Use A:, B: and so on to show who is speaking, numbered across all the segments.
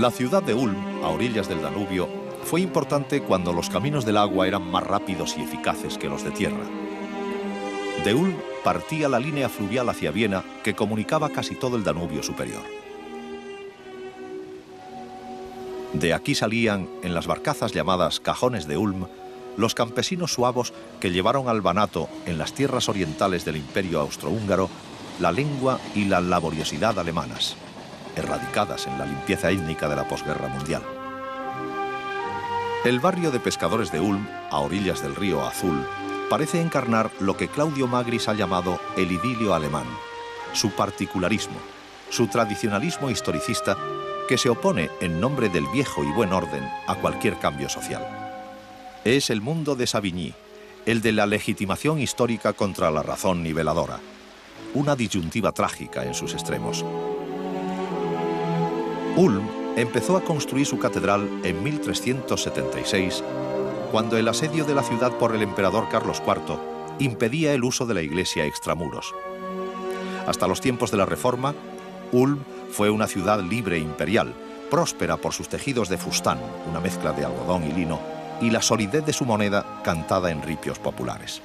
A: La ciudad de Ulm, a orillas del Danubio, fue importante cuando los caminos del agua eran más rápidos y eficaces que los de tierra. De Ulm partía la línea fluvial hacia Viena que comunicaba casi todo el Danubio superior. De aquí salían, en las barcazas llamadas cajones de Ulm, los campesinos suavos que llevaron al banato en las tierras orientales del imperio austrohúngaro la lengua y la laboriosidad alemanas, erradicadas en la limpieza étnica de la posguerra mundial. El barrio de pescadores de Ulm, a orillas del río Azul, parece encarnar lo que Claudio Magris ha llamado el idilio alemán, su particularismo, su tradicionalismo historicista que se opone en nombre del viejo y buen orden a cualquier cambio social. Es el mundo de Savigny, el de la legitimación histórica contra la razón niveladora, una disyuntiva trágica en sus extremos. Ulm empezó a construir su catedral en 1376 cuando el asedio de la ciudad por el emperador Carlos IV impedía el uso de la iglesia extramuros. Hasta los tiempos de la Reforma, Ulm fue una ciudad libre e imperial, próspera por sus tejidos de fustán, una mezcla de algodón y lino, y la solidez de su moneda cantada en ripios populares.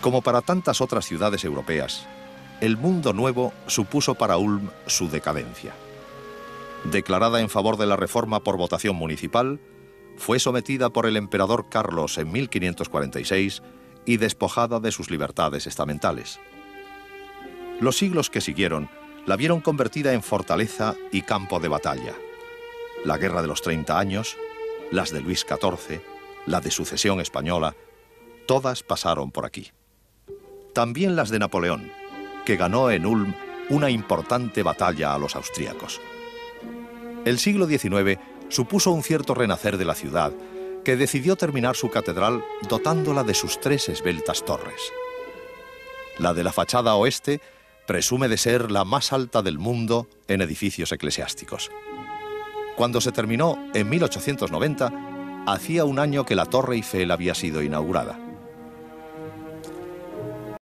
A: Como para tantas otras ciudades europeas, el mundo nuevo supuso para Ulm su decadencia. Declarada en favor de la reforma por votación municipal, fue sometida por el emperador Carlos en 1546 y despojada de sus libertades estamentales. Los siglos que siguieron la vieron convertida en fortaleza y campo de batalla. La Guerra de los Treinta Años, las de Luis XIV, la de sucesión española, todas pasaron por aquí. También las de Napoleón, que ganó en Ulm una importante batalla a los austríacos. El siglo XIX supuso un cierto renacer de la ciudad, que decidió terminar su catedral dotándola de sus tres esbeltas torres. La de la fachada oeste presume de ser la más alta del mundo en edificios eclesiásticos. Cuando se terminó en 1890, hacía un año que la Torre Eiffel había sido inaugurada.